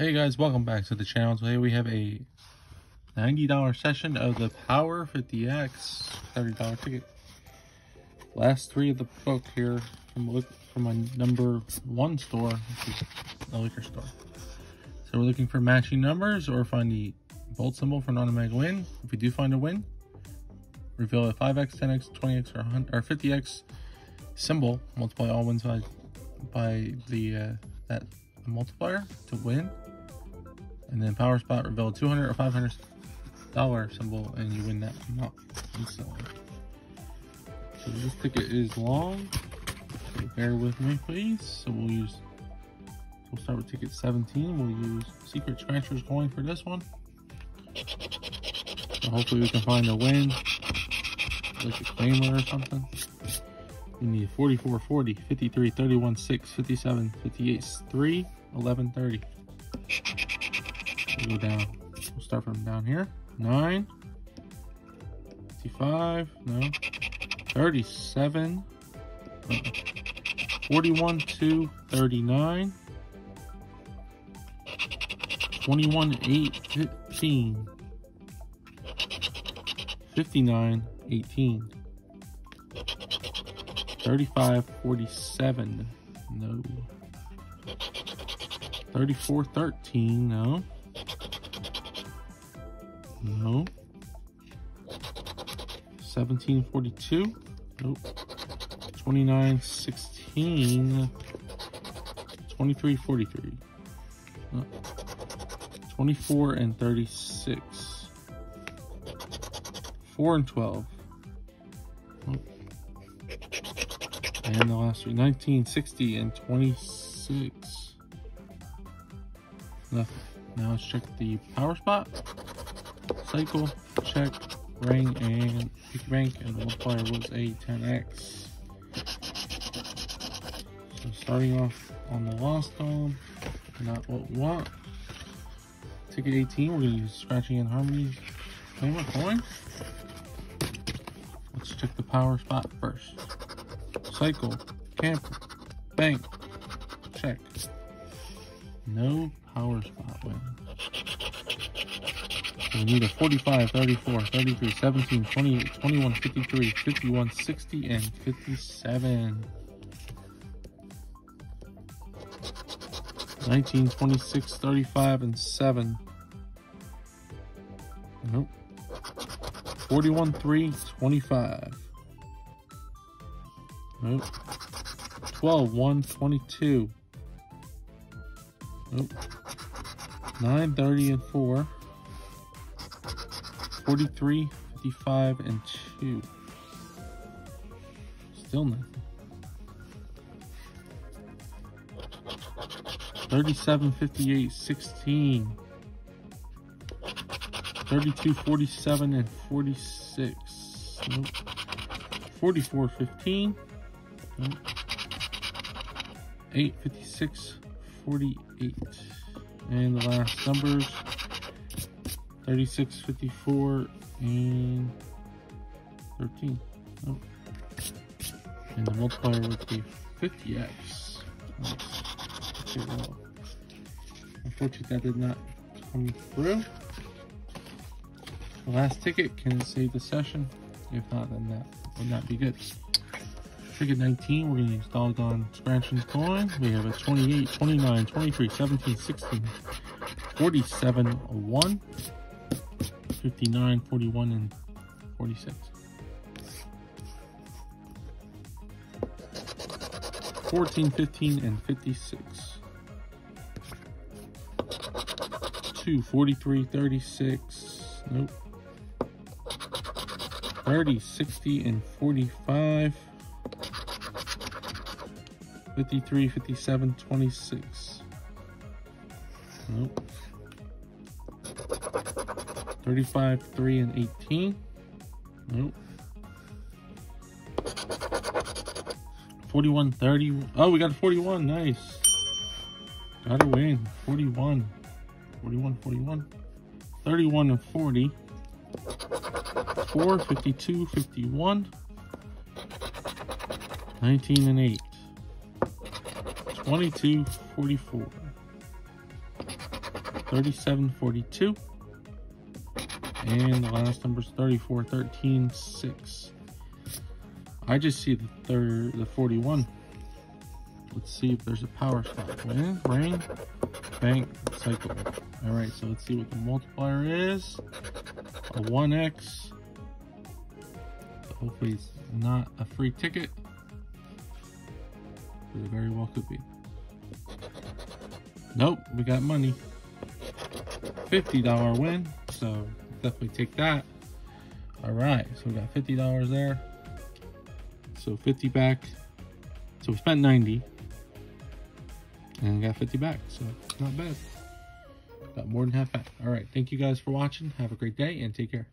Hey guys, welcome back to the channel. Today we have a $90 session of the Power 50X $30 ticket. Last three of the book here from, from my number one store, which is the liquor store. So we're looking for matching numbers or find the bolt symbol for an automatic win. If we do find a win, reveal a 5x, 10x, 20x, or, or 50x symbol, multiply all wins by, by the uh, that multiplier to win and then power spot reveal 200 or 500 dollar symbol and you win that instantly. So this ticket is long. So bear with me please. So we'll use we'll start with ticket 17 we'll use secret scratchers coin for this one. So hopefully we can find a win. Like a claimer or something. We need 44 40 53 31 6 57 58 3 11 30 We'll go down. We'll start from down here. 9, 55, no, 37, uh, 41 to 39, 21, 8, 15, 59, 18, 35, 47, no, 34, 13, no, no. 1742. Nope. 2916. 2343. No. 24 and 36. 4 and 12. Nope. And the last three. 1960 and 26. Nothing. Now let's check the power spot cycle, check, ring, and pick rank, and the multiplier was a 10x. So starting off on the lost column, not what we want. Ticket 18, we're to use Scratching and Harmony Claimer coin. Let's check the power spot first. Cycle, camper, bank, check. No power spot win. We need a 45, 34, 33, 17, 28, 21, 53, 51, 60, and 57. 19, 26, 35, and 7. Nope. 41, 3, 25. Nope. 12, 1, 22. Nope. 9, 30, and 4. 43, 55, and 2. Still nothing. 37, 58, 16. 32, 47, and 46. Nope. 44, 15. Nope. 8, 56, 48. And the last numbers 36, 54, and 13. Oh. And the multiplier would be 50x. Okay, well, unfortunately that did not come through. The last ticket can save the session. If not, then that would not be good. Ticket 19, we're going to use Doggone Scratch and Coin. We have a 28, 29, 23, 17, 16, 47, 1. 59, 41, and 46. Fourteen, fifteen, and fifty-six. Two, forty-three, thirty-six. Nope. 30, 60, and 45. 53, 57, 26. Nope. 35, 3, and 18. Nope. 41, 30. Oh, we got 41. Nice. Got a win. 41. 41, 41. 31 and 40. 4, 52, 51. 19 and 8. 22, 44. 3742. And the last number is 3413 6. I just see the third, the 41. Let's see if there's a power spot. Win, rain, bank, cycle. All right, so let's see what the multiplier is. A 1x. Hopefully it's not a free ticket. It very well could be. Nope, we got money. $50 win, so definitely take that. All right, so we got $50 there. So 50 back. So we spent 90 and got 50 back. So not bad. Got more than half back. All right. Thank you guys for watching. Have a great day and take care.